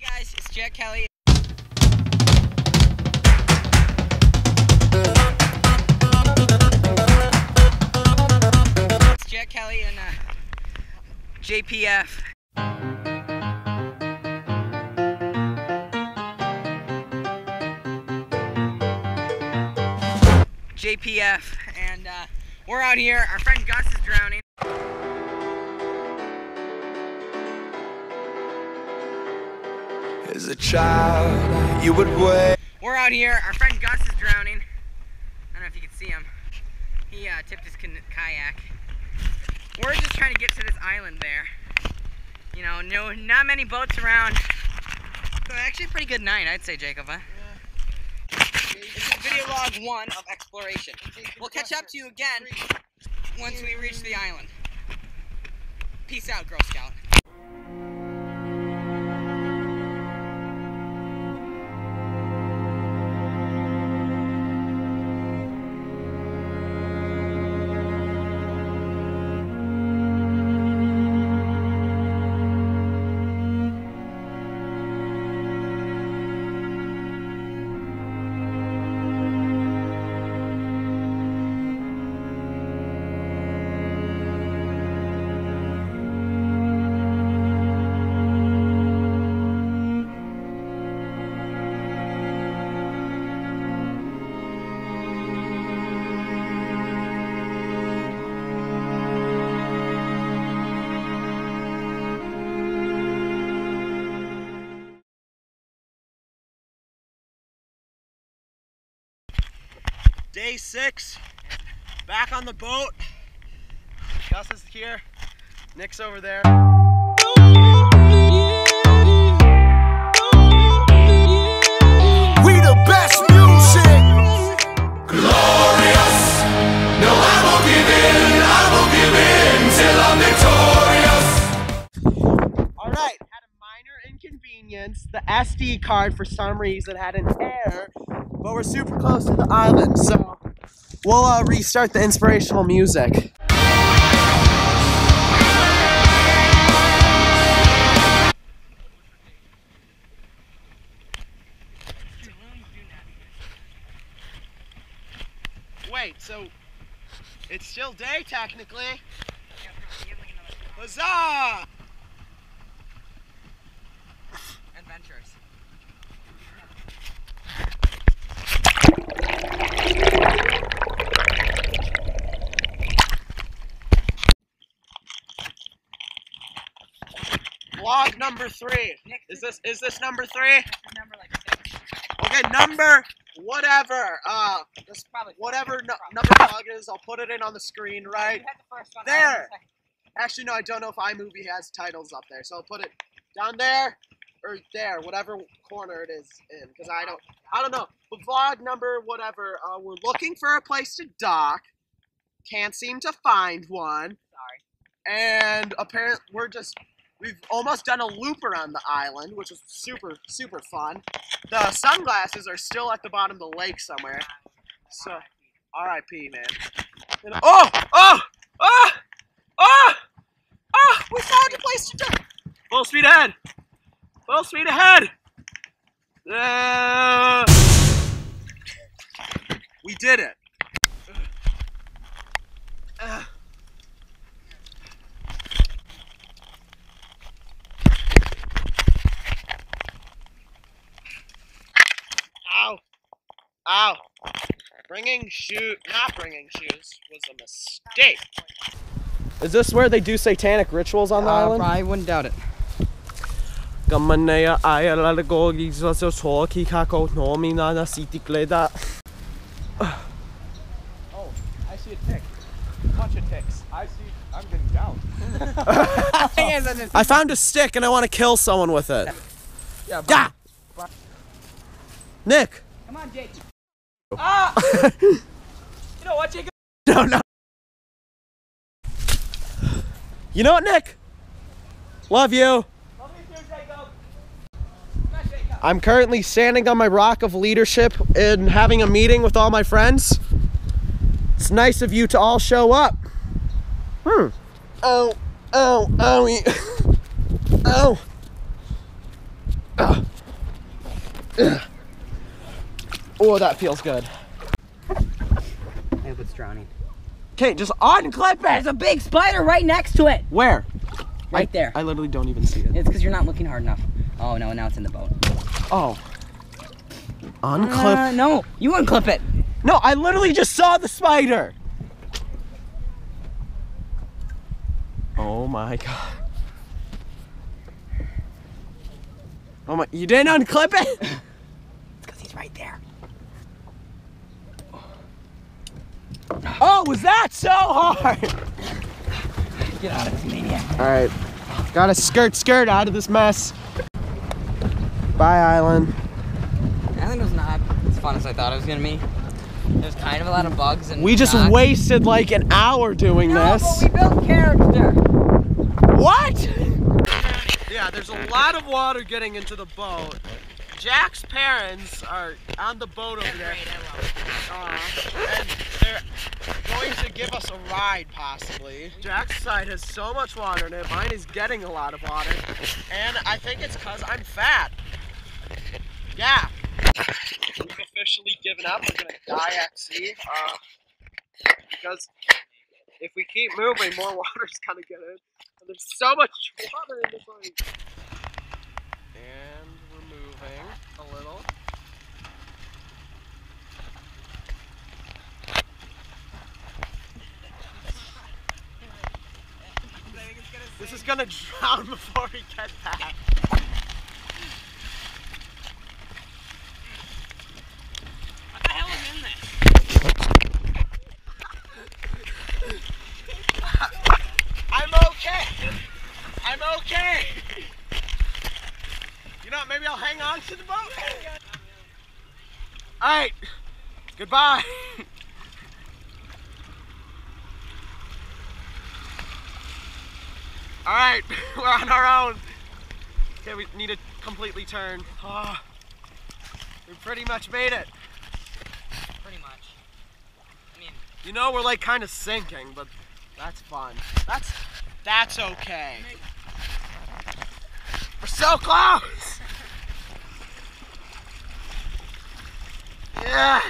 guys, it's Jack Kelly. It's Jack Kelly and uh, JPF. JPF, and uh, we're out here. Our friend Gus is drowning. As a child, you would wait. We're out here. Our friend Gus is drowning. I don't know if you can see him. He uh, tipped his can- kayak. We're just trying to get to this island there. You know, no, not many boats around. So actually, a pretty good night, I'd say, Jacob. Huh? This is video log one of exploration. We'll catch up to you again once we reach the island. Peace out, Girl Scout. Day six, back on the boat. Gus is here, Nick's over there. We the best music. Glorious. No, I won't give in. I won't give in till I'm victorious. All right, had a minor inconvenience. The SD card for some reason had an error, but we're super close to the island, so we'll uh, restart the inspirational music. Wait, so it's still day technically. Huzzah! Adventures. Vlog number three. Is this is this number three? number like six. Okay, number whatever. Uh, This probably whatever no, number vlog is, I'll put it in on the screen, right? The first one. There. The. Actually, no, I don't know if iMovie has titles up there, so I'll put it down there or there, whatever corner it is in, because I don't, I don't know. But vlog number whatever. Uh, we're looking for a place to dock. Can't seem to find one. Sorry. and apparently we're just we've almost done a loop around the island which was super super fun. The sunglasses are still at the bottom of the lake somewhere. So rip man. And- oh oh oh oh oh we found a place to do full speed ahead. Full speed ahead. Uh, we did it Bringing shoe, not bringing shoes was a mistake. Is this where they do satanic rituals on the uh, island? I wouldn't doubt it. Gamanea ayala go gizo so ki kako no mi na na siti gleda. Oh, I see a tick. Bunch of ticks. I see. I'm getting down. I found a stick and I want to kill someone with it. Yeah. but- Yeah. Nick. Come on, Jake. Ah! you know what, Jacob? No, no. You know what, Nick? Love you. Love you too, Jacob. Jacob. I'm currently standing on my rock of leadership and having a meeting with all my friends. It's nice of you to all show up. Hmm. Oh, oh, oh, oh. Oh, that feels good. I hope it's drowning. Okay, just unclip it. There's a big spider right next to it. Where? Right I, there. I literally don't even see it. It's because you're not looking hard enough. Oh no, now it's in the boat. Oh. Unclip. Uh, no, you unclip it. no, I literally just saw the spider. Oh my god. Oh my, you didn't unclip it? It's because he's right there. Oh, was that so hard? Get out of this maniac. All right, gotta skirt skirt out of this mess. Bye, Island. Island was not as fun as I thought it was gonna be. There's kind of a lot of bugs and We just rocks. wasted like an hour doing No, this. but we built character. What? Yeah, there's a lot of water getting into the boat. Jack's parents are on the boat over there. Uh, and they're going to give us a ride, possibly. Jack's side has so much water in it. Mine is getting a lot of water. And I think it's because I'm fat. Yeah. We've officially given up. We're going to die at sea. Uh, because if we keep moving, more water's going to get in. And there's so much water in the boat. And we're moving a little. This is gonna drown before we get back. What the hell is in this? I'm okay. I'm okay. You know, what, maybe I'll hang on to the boat. All right. Goodbye. All right, we're on our own. Okay, we need to completely turn. Ah, we pretty much made it. Pretty much. I mean, You know, we're like kind of sinking, but that's fun. That's that's okay. We're so close. Yeah,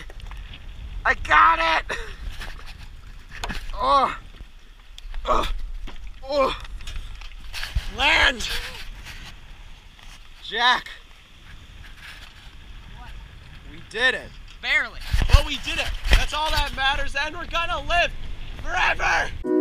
I got it. Oh, oh, oh. Land. Jack. We did it. barely. Well, we did it. That's all that matters, and we're gonna live forever.